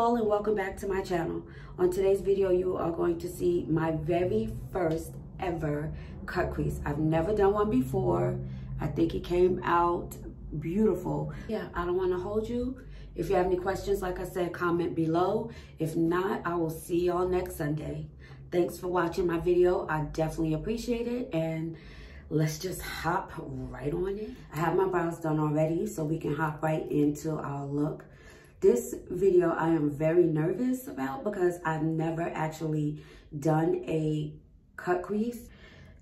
all and welcome back to my channel. On today's video, you are going to see my very first ever cut crease. I've never done one before. I think it came out beautiful. Yeah, I don't want to hold you. If you have any questions, like I said, comment below. If not, I will see y'all next Sunday. Thanks for watching my video. I definitely appreciate it. And let's just hop right on it. I have my brows done already, so we can hop right into our look. This video I am very nervous about because I've never actually done a cut crease.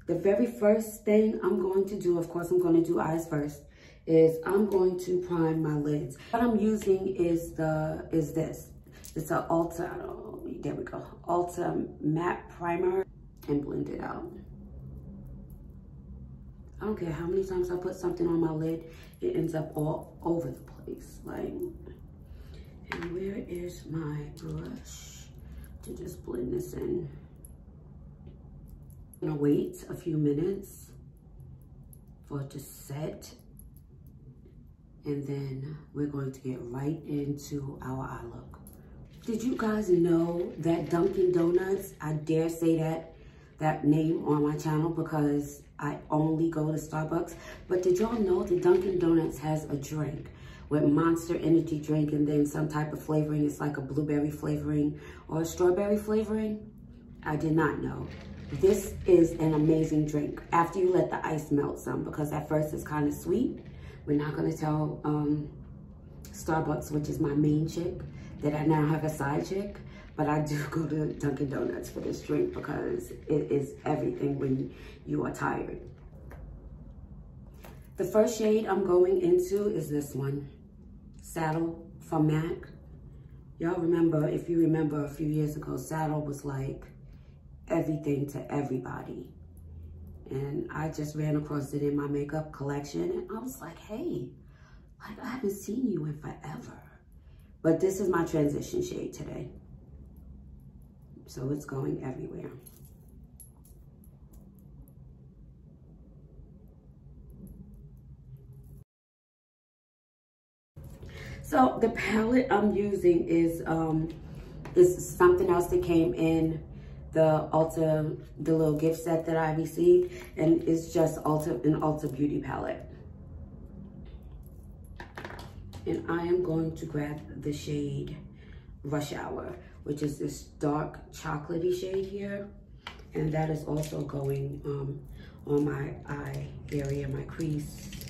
The very first thing I'm going to do, of course I'm going to do eyes first, is I'm going to prime my lids. What I'm using is the is this. It's an Ulta, oh, there we go, Ulta matte primer and blend it out. I don't care how many times I put something on my lid, it ends up all over the place. Like, and where is my brush to just blend this in? I'm gonna wait a few minutes for it to set. And then we're going to get right into our eye look. Did you guys know that Dunkin' Donuts, I dare say that, that name on my channel because I only go to Starbucks. But did y'all know that Dunkin' Donuts has a drink with Monster Energy drink and then some type of flavoring. It's like a blueberry flavoring or a strawberry flavoring. I did not know. This is an amazing drink after you let the ice melt some because at first it's kind of sweet. We're not going to tell um, Starbucks, which is my main chick, that I now have a side chick. But I do go to Dunkin' Donuts for this drink because it is everything when you are tired. The first shade I'm going into is this one saddle from MAC. Y'all remember, if you remember a few years ago, saddle was like everything to everybody. And I just ran across it in my makeup collection and I was like, hey, like I haven't seen you in forever. But this is my transition shade today. So it's going everywhere. So the palette I'm using is um, is something else that came in the Ulta, the little gift set that I received. And it's just Ulta, an Ulta Beauty palette. And I am going to grab the shade Rush Hour, which is this dark chocolatey shade here. And that is also going um, on my eye area, my crease.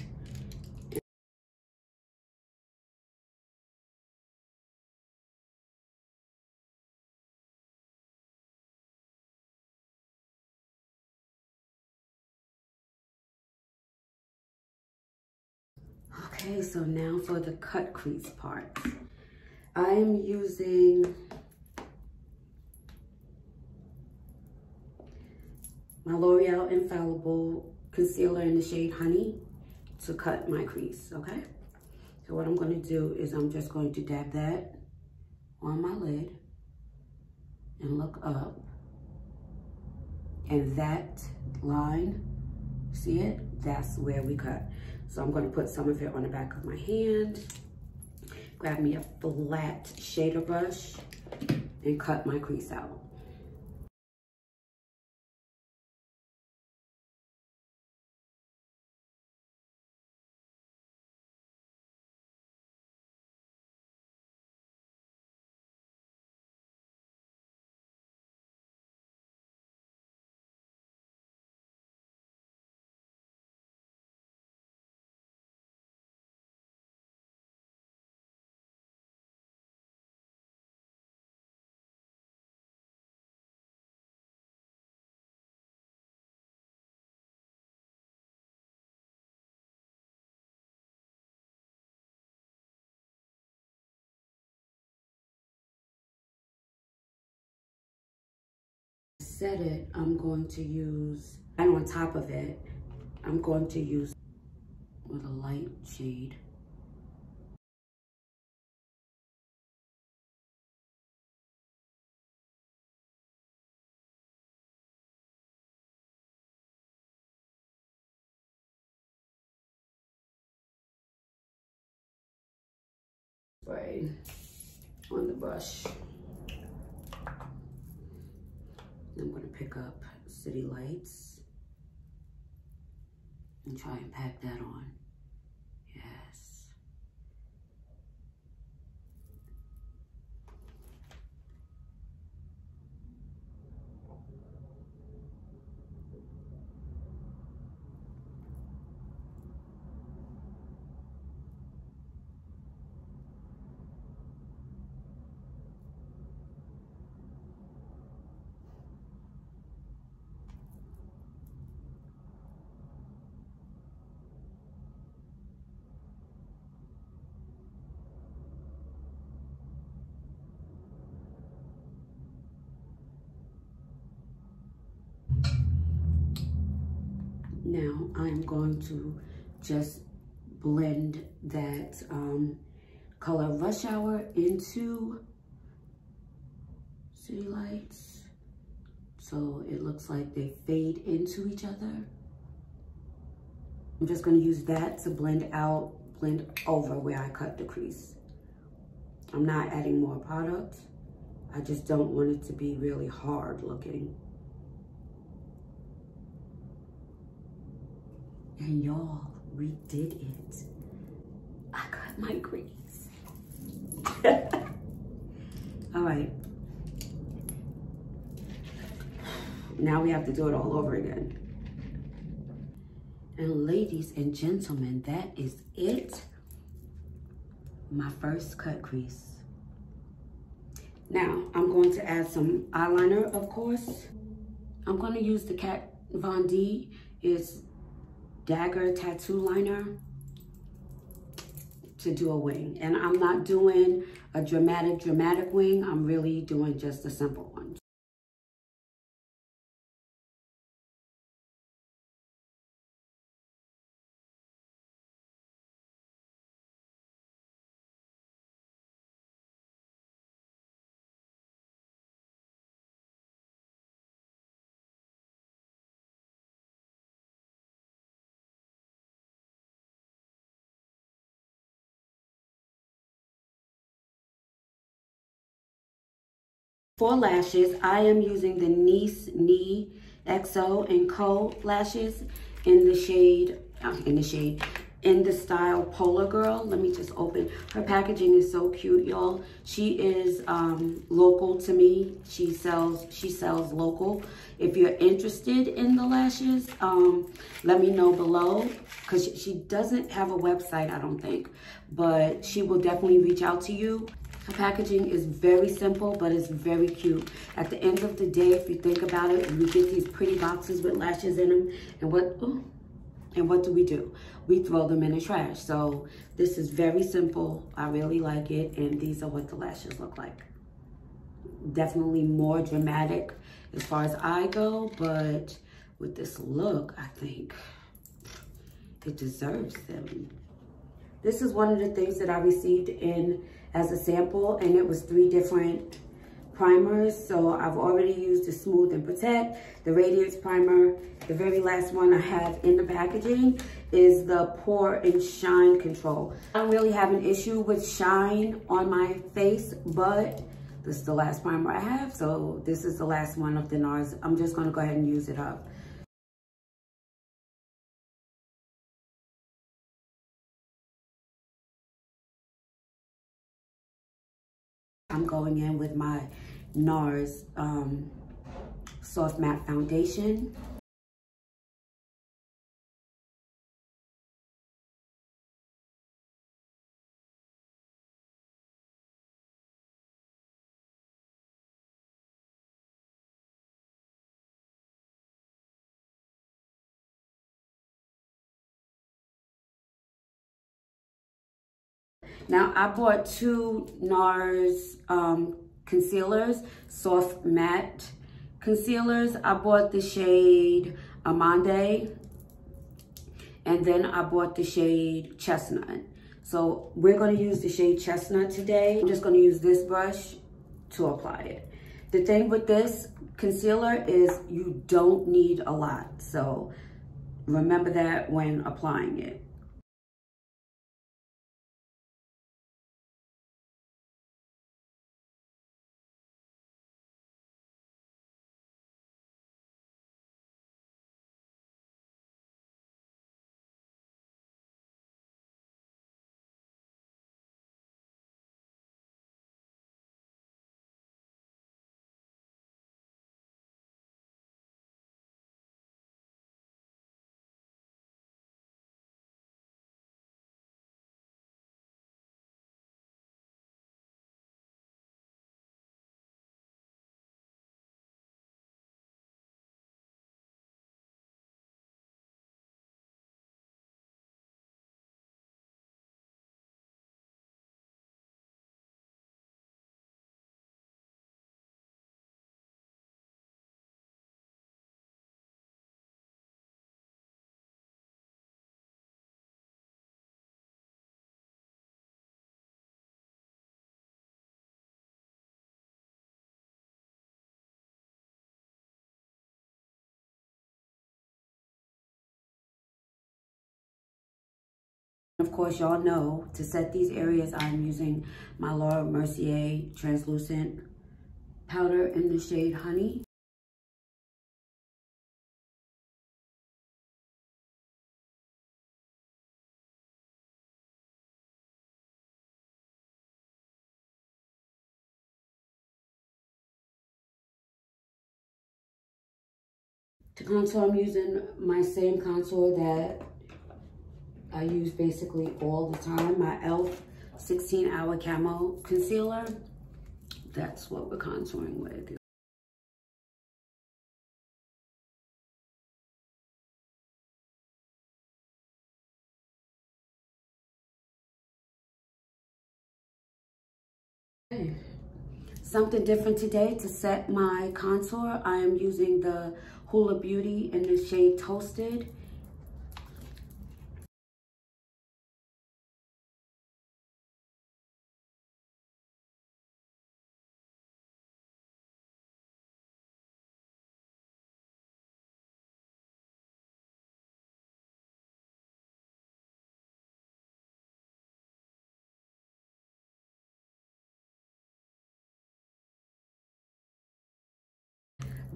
Okay, so now for the cut crease part. I am using my L'Oreal Infallible Concealer in the shade Honey to cut my crease, okay? So what I'm gonna do is I'm just going to dab that on my lid and look up. And that line, see it? That's where we cut. So I'm gonna put some of it on the back of my hand, grab me a flat shader brush, and cut my crease out. Set it, I'm going to use, and on top of it, I'm going to use with a light shade. Spray. on the brush. I'm gonna pick up City Lights and try and pack that on. Now I'm going to just blend that um, color Rush Hour into City Lights. So it looks like they fade into each other. I'm just gonna use that to blend out, blend over where I cut the crease. I'm not adding more product. I just don't want it to be really hard looking. And y'all, we did it. I got my grease. all right. Now we have to do it all over again. And ladies and gentlemen, that is it. My first cut crease. Now, I'm going to add some eyeliner, of course. I'm going to use the Kat Von D. It's dagger tattoo liner to do a wing. And I'm not doing a dramatic, dramatic wing. I'm really doing just a simple For lashes, I am using the Nice Knee XO and Co lashes in the shade, in the shade, in the style Polar Girl. Let me just open. Her packaging is so cute, y'all. She is um, local to me. She sells, she sells local. If you're interested in the lashes, um, let me know below because she doesn't have a website, I don't think, but she will definitely reach out to you. The packaging is very simple, but it's very cute. At the end of the day, if you think about it, we get these pretty boxes with lashes in them. And what, ooh, and what do we do? We throw them in the trash. So this is very simple. I really like it. And these are what the lashes look like. Definitely more dramatic as far as I go, but with this look, I think it deserves them. This is one of the things that I received in as a sample and it was three different primers. So I've already used the Smooth and Protect, the Radiance Primer. The very last one I have in the packaging is the Pore and Shine Control. I don't really have an issue with shine on my face, but this is the last primer I have. So this is the last one of the NARS. I'm just gonna go ahead and use it up. Going in with my NARS um, Soft Matte Foundation. Now, I bought two NARS um, concealers, soft matte concealers. I bought the shade Amande, and then I bought the shade Chestnut. So we're gonna use the shade Chestnut today. I'm just gonna use this brush to apply it. The thing with this concealer is you don't need a lot. So remember that when applying it. Of course, y'all know to set these areas, I'm using my Laura Mercier translucent powder in the shade Honey. To contour, I'm using my same contour that I use basically all the time. My e.l.f. 16 Hour Camo Concealer. That's what we're contouring with. Okay. Something different today to set my contour. I am using the Huda Beauty in the shade Toasted.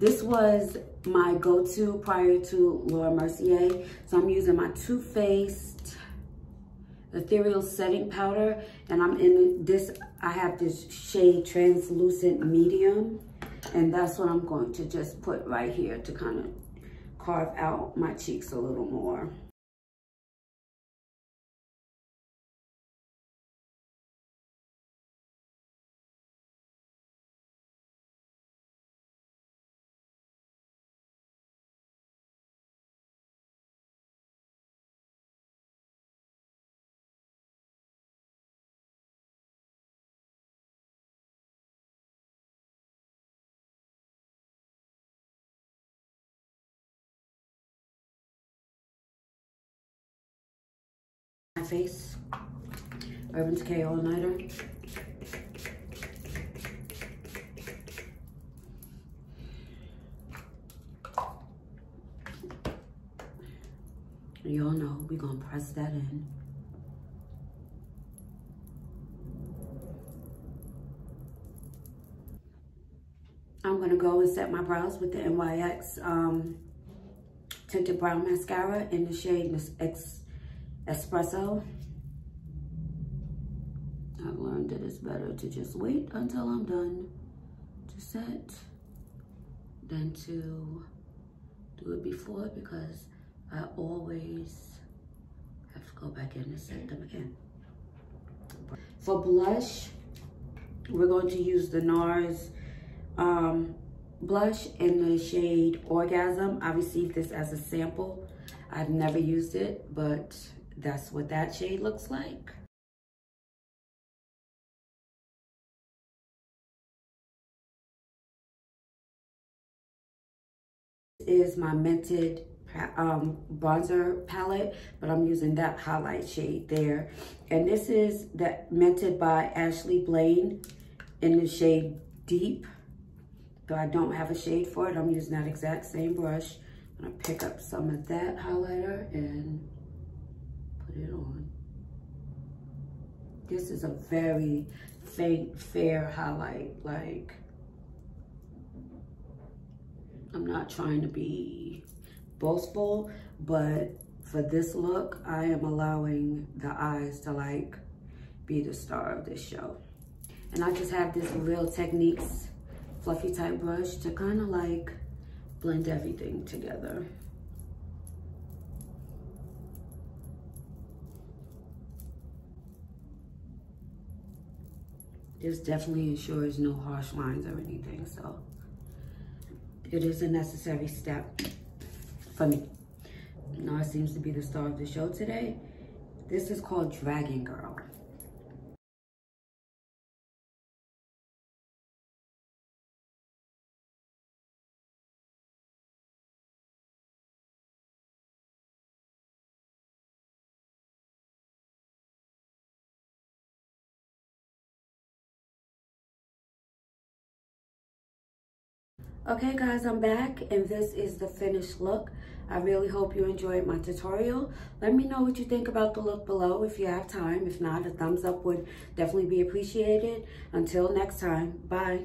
This was my go-to prior to Laura Mercier. So I'm using my Too Faced Ethereal Setting Powder. And I'm in this, I have this shade Translucent Medium. And that's what I'm going to just put right here to kind of carve out my cheeks a little more. Face. Urban Decay All Nighter. Y'all know we're gonna press that in. I'm gonna go and set my brows with the NYX um, Tinted Brow Mascara in the shade X espresso. I've learned that it's better to just wait until I'm done to set than to do it before because I always have to go back in and set them again. For blush, we're going to use the NARS um, blush in the shade Orgasm. I received this as a sample. I've never used it, but that's what that shade looks like. is my Mented um, bronzer palette, but I'm using that highlight shade there. And this is that Mented by Ashley Blaine in the shade Deep. Though I don't have a shade for it, I'm using that exact same brush. I'm gonna pick up some of that highlighter and put it on. This is a very faint, fair highlight. Like, I'm not trying to be boastful, but for this look, I am allowing the eyes to like be the star of this show. And I just have this Real Techniques fluffy type brush to kind of like blend everything together. This definitely ensures no harsh lines or anything, so it is a necessary step for me. Now seems to be the star of the show today. This is called Dragon Girl. Okay guys, I'm back and this is the finished look. I really hope you enjoyed my tutorial. Let me know what you think about the look below if you have time. If not, a thumbs up would definitely be appreciated. Until next time, bye.